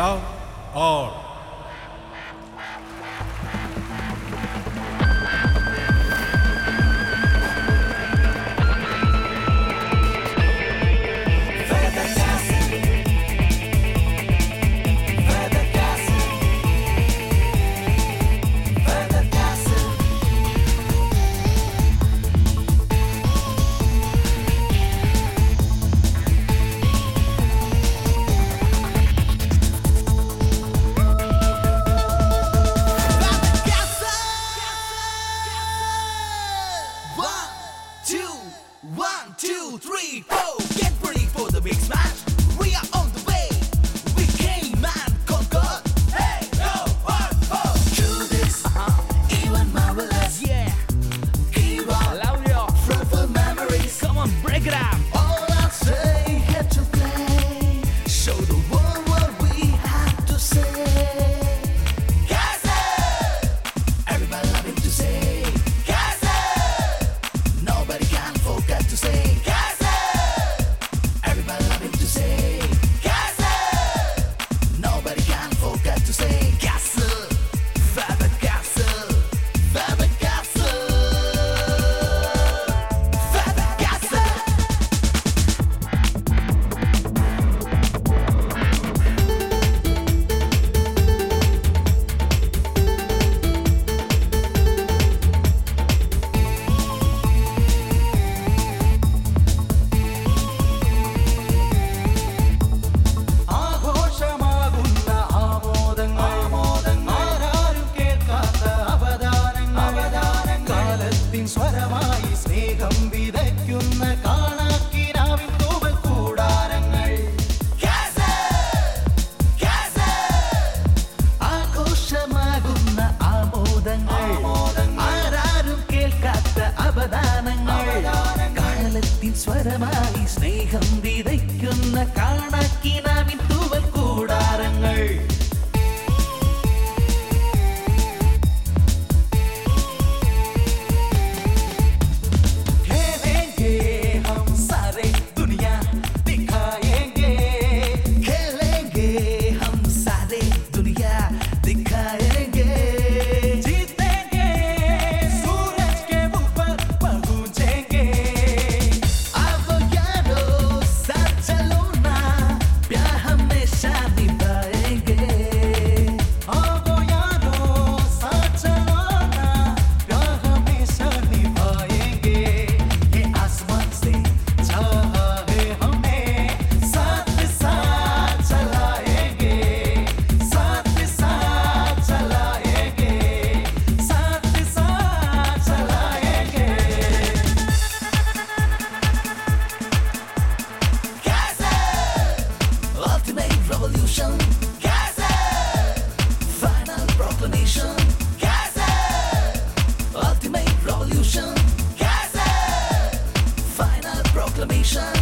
बदलाव और two, one, two, three, four. Get ready for the big smash. സ്വരമായി സ്നേഹം വിതയ്ക്കുന്ന കാണാക്കിനാവിൻ 一瞬